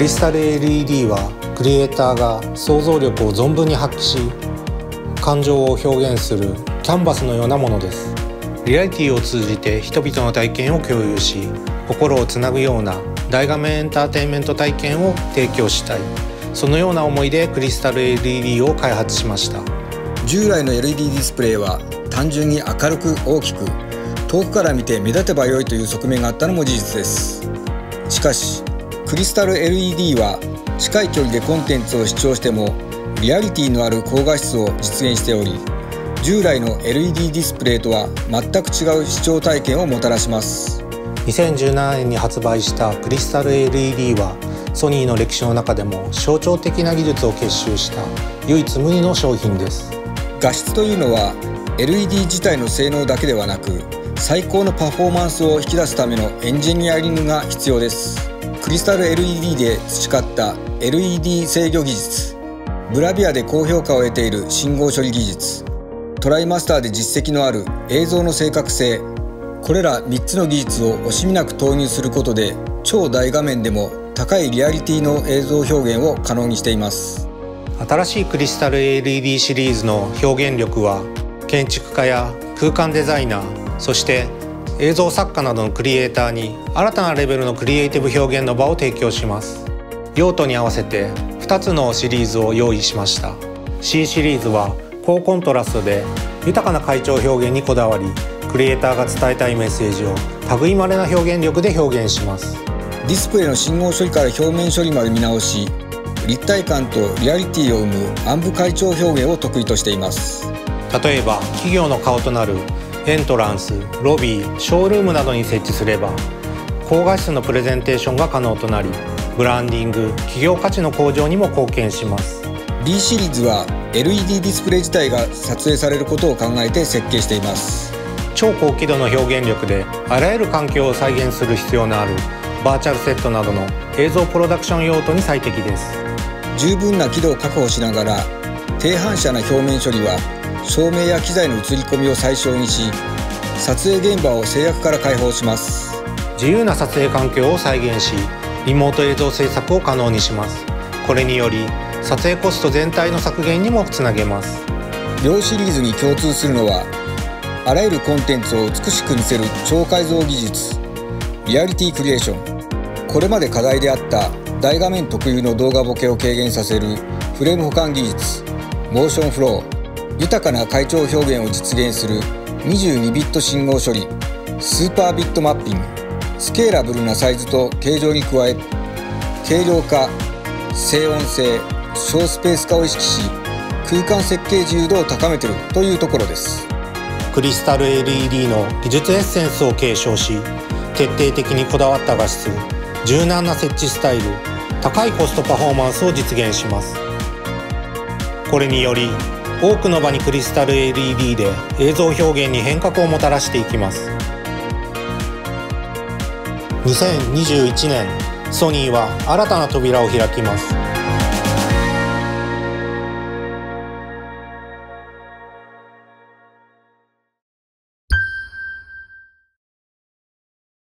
クリスタル LED はクリエイターが想像力を存分に発揮し感情を表現するキャンバスのようなものです。リアリティを通じて人々の体験を共有し心をつなぐような大画面エンターテインメント体験を提供したい。そのような思いでクリスタル LED を開発しました。従来の LED ディスプレイは単純に明るく大きく遠くから見て目立てば良いという側面があったのも事実です。しかしクリスタル LED は近い距離でコンテンツを視聴してもリアリティのある高画質を実現しており従来の LED ディスプレイとは全く違う視聴体験をもたらします。2017年に発売したクリスタル LED はソニーの歴史の中でも象徴的な技術を結集した唯一無二の商品です。画質というのは LED 自体の性能だけではなく最高のパフォーマンスを引き出すためのエンジニアリングが必要ですクリスタル LED で培った LED 制御技術。ブラビアで高評価を得ている信号処理技術。トライマスターで実績のある映像の正確性。これら3つの技術を惜しみなく投入することで超大画面でも高いリアリティの映像表現を可能にしています。新しいクリスタル LED シリーズの表現力は建築家や空間デザイナーそして映像作家などのクリエイターに新たなレベルのクリエイティブ表現の場を提供します。用途に合わせて2つのシリーズを用意しました。C シリーズは高コントラストで豊かな階調表現にこだわりクリエイターが伝えたいメッセージを類まれな表現力で表現します。ディスプレイの信号処理から表面処理まで見直し立体感とリアリティを生む暗部階調表現を得意としています。例えば企業の顔となるエントランスロビーショールームなどに設置すれば高画質のプレゼンテーションが可能となりブランディング企業価値の向上にも貢献します。B シリーズは LED ディスプレイ自体が撮影されることを考えて設計しています。超高輝度の表現力であらゆる環境を再現する必要のあるバーチャルセットなどの映像プロダクション用途に最適です。十分な輝度を確保しながら低反射な表面処理は照明や機材の映り込みを最小にし撮影現場を制約から解放します。自由な撮影環境を再現しリモート映像制作を可能にします。これにより撮影コスト全体の削減にもつなげます。両シリーズに共通するのはあらゆるコンテンツを美しく見せる超解像技術リアリティクリエーション。これまで課題であった大画面特有の動画ボケを軽減させるフレーム補間技術 Motionflow 豊かな階調表現を実現する22ビット信号処理 Super Bit Mapping。スケーラブルなサイズと形状に加え軽量化静音性省スペース化を意識し空間設計自由度を高めているというところです。クリスタル LED の技術エッセンスを継承し徹底的にこだわった画質柔軟な設置スタイル高いコストパフォーマンスを実現します。これにより多くの場にクリスタル LED で映像表現に変革をもたらしていきます。2021年ソニーは新たな扉を開きます。